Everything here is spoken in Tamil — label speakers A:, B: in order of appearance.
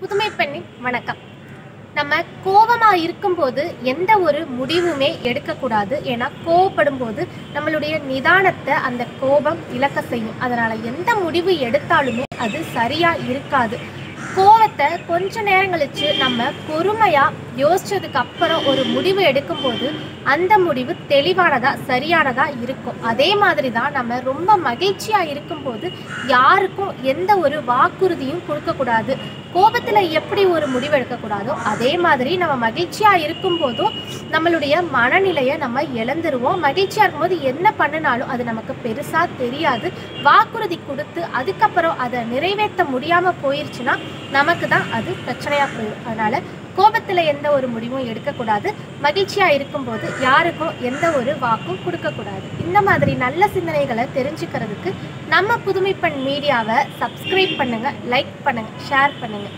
A: புதுமை பெண்ணின் வணக்கம். நம்ம கோபமா இருக்கும்போது எந்த ஒரு முடிவுமே எடுக்கக்கூடாது. ஏன்னா கோவப்படும் போது நம்மளுடைய நிதானத்தை அந்த கோபம் இழக்க செய்யும். அதனால எந்த முடிவு எடுத்தாலுமே அது சரியா இருக்காது. கோபத்தை கொஞ்ச நேரம் கழிச்சு நம்ம பொறுமையா யோசிச்சதுக்கு அப்புறம் ஒரு முடிவு எடுக்கும்போது அந்த முடிவு தெளிவானதா சரியானதா இருக்கும். அதே மாதிரி தான் நம்ம ரொம்ப மகிழ்ச்சியா இருக்கும்போது யாருக்கும் எந்த ஒரு வாக்குறுதியும் கொடுக்கக்கூடாது கோபத்துல எப்படி ஒரு முடிவு எடுக்கக்கூடாதோ அதே மாதிரி நம்ம மகிழ்ச்சியா இருக்கும்போதும் நம்மளுடைய மனநிலையை நம்ம இழந்துருவோம். மகிழ்ச்சியா இருக்கும்போது என்ன பண்ணினாலும் அது நமக்கு பெருசா தெரியாது. வாக்குறுதி கொடுத்து அதுக்கப்புறம் அதை நிறைவேற்ற முடியாம போயிருச்சுன்னா நமக்கு தான் அது பிரச்சனையா போயிடும் அதனால கோபத்தில் எந்த ஒரு முடிவும் எடுக்கக்கூடாது. மகிழ்ச்சியாக இருக்கும்போது யாருக்கும் எந்த ஒரு வாக்கும் கொடுக்கக்கூடாது. இந்த மாதிரி நல்ல சிந்தனைகளை தெரிஞ்சுக்கிறதுக்கு நம்ம புதுமைப்பெண் மீடியாவை சப்ஸ்கிரைப் பண்ணுங்கள் லைக் பண்ணுங்கள் ஷேர் பண்ணுங்கள்